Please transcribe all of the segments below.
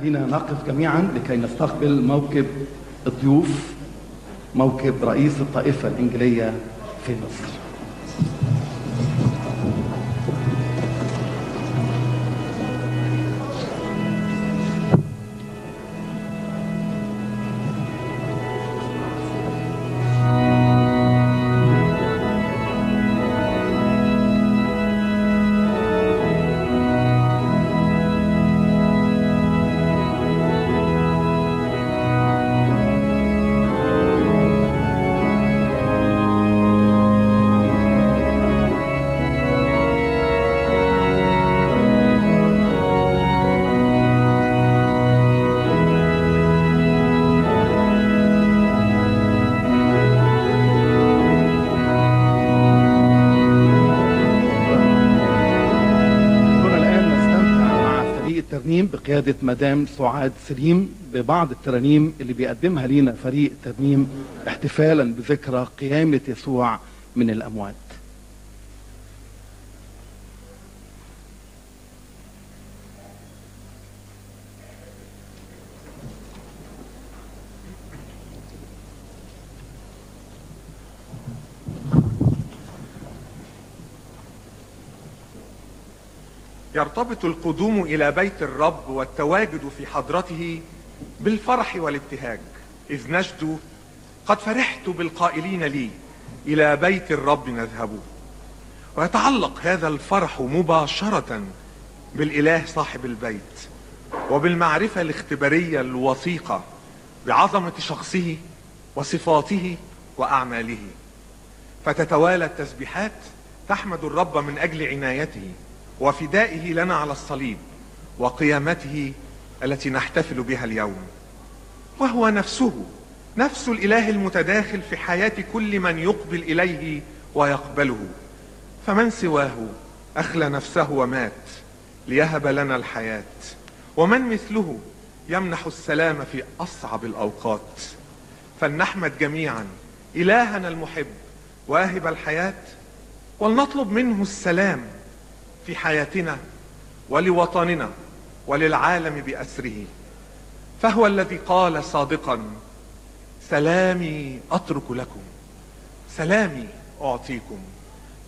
خلينا نقف جميعا لكي نستقبل موكب الضيوف موكب رئيس الطائفة الإنجيلية في مصر. بقيادة مدام سعاد سليم ببعض الترانيم اللي بيقدمها لينا فريق الترنيم احتفالا بذكرى قيامة يسوع من الأموات. يرتبط القدوم إلى بيت الرب والتواجد في حضرته بالفرح والابتهاج. إذ نجد قد فرحت بالقائلين لي إلى بيت الرب نذهب. ويتعلق هذا الفرح مباشرة بالإله صاحب البيت وبالمعرفة الاختبارية الوثيقة بعظمة شخصه وصفاته وأعماله. فتتوالى التسبيحات تحمد الرب من أجل عنايته. وفدائه لنا على الصليب وقيامته التي نحتفل بها اليوم. وهو نفسه نفس الإله المتداخل في حياة كل من يقبل إليه ويقبله. فمن سواه أخلى نفسه ومات ليهب لنا الحياة. ومن مثله يمنح السلام في أصعب الأوقات. فلنحمد جميعا إلهنا المحب واهب الحياة ولنطلب منه السلام في حياتنا ولوطننا وللعالم بأسره. فهو الذي قال صادقا سلامي أترك لكم سلامي أعطيكم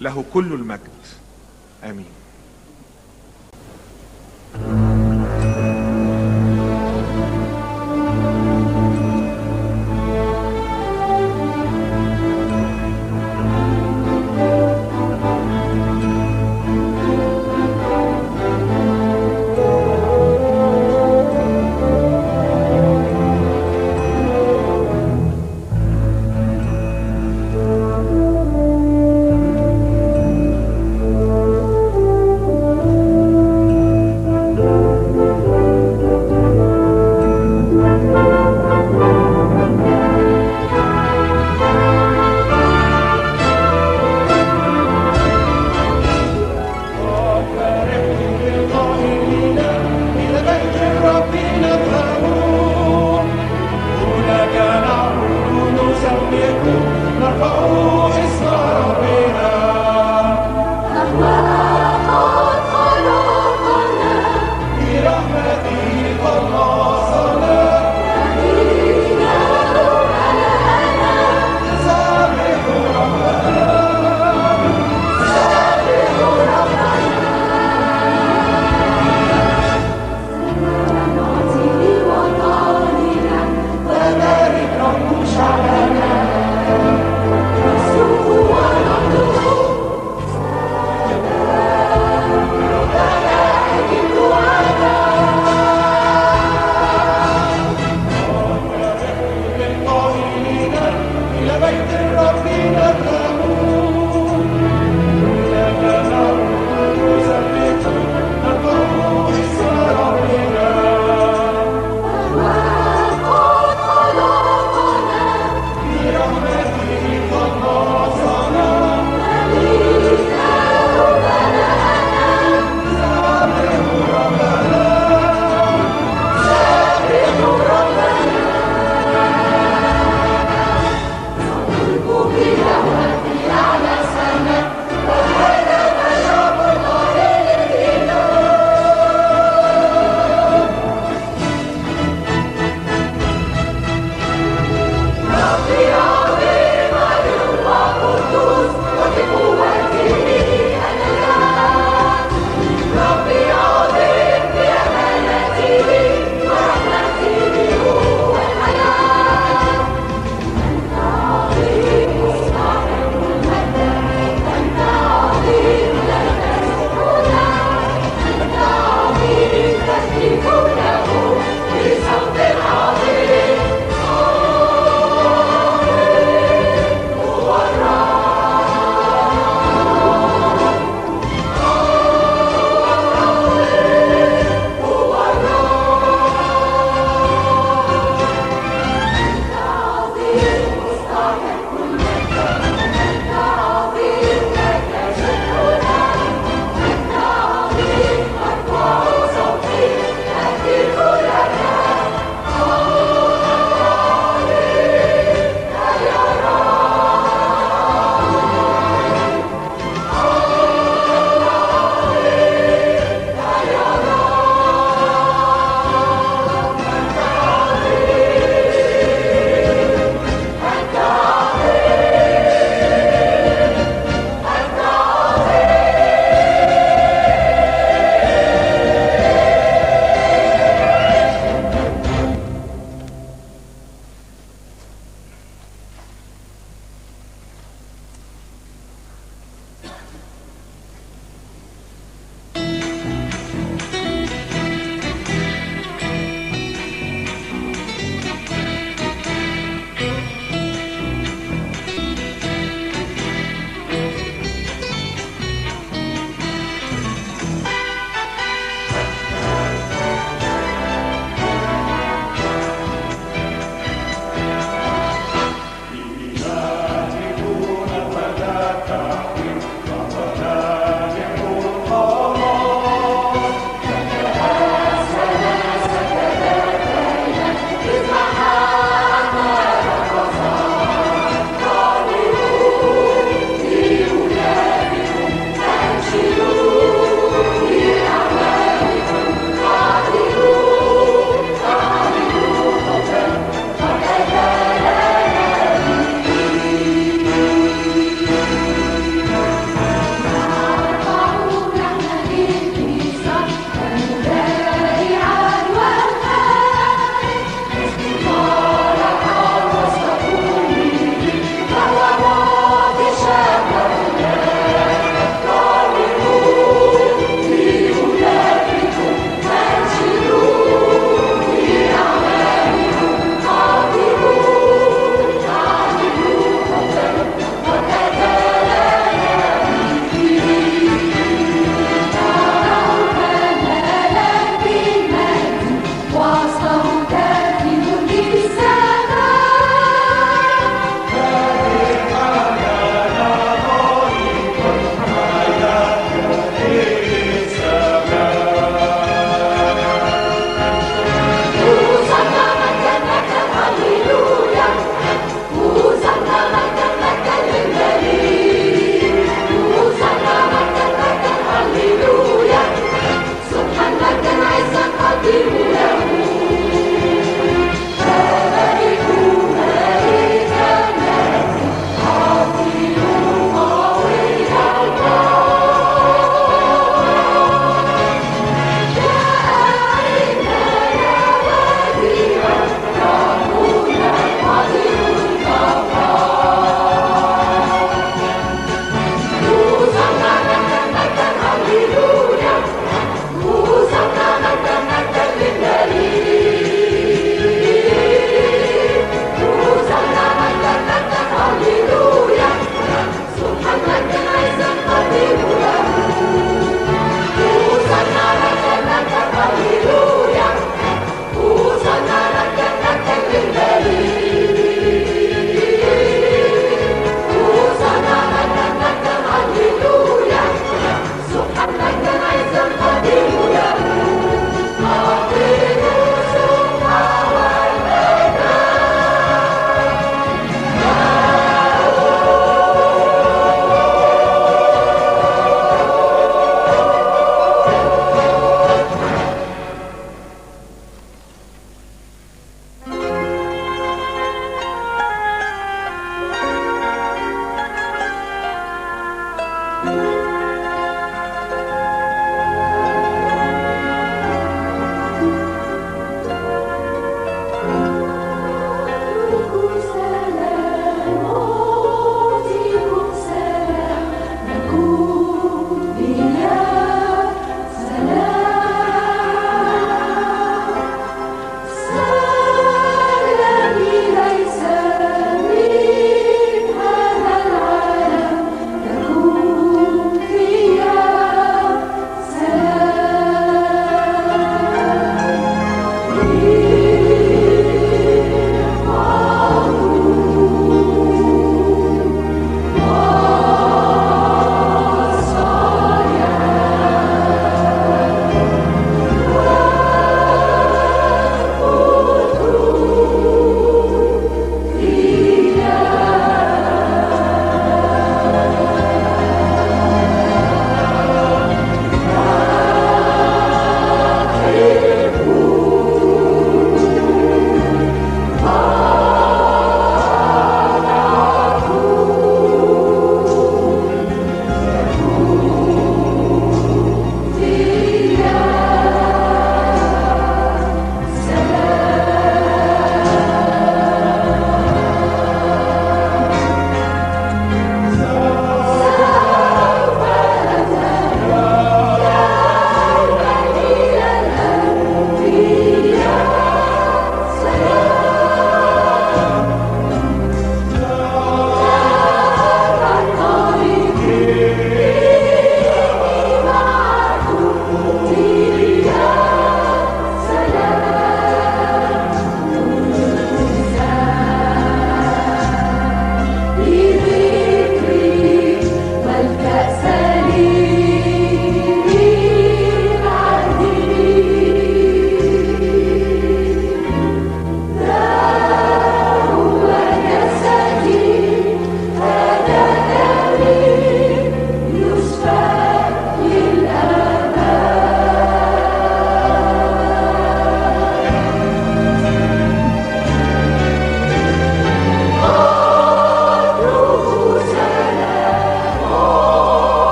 له كل المجد. آمين.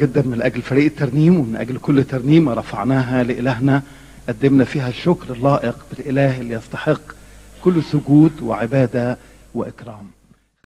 جدا من أجل فريق الترنيم ومن أجل كل ترنيمة رفعناها لإلهنا قدمنا فيها الشكر اللائق بالإله اللي يستحق كل سجود وعبادة وإكرام.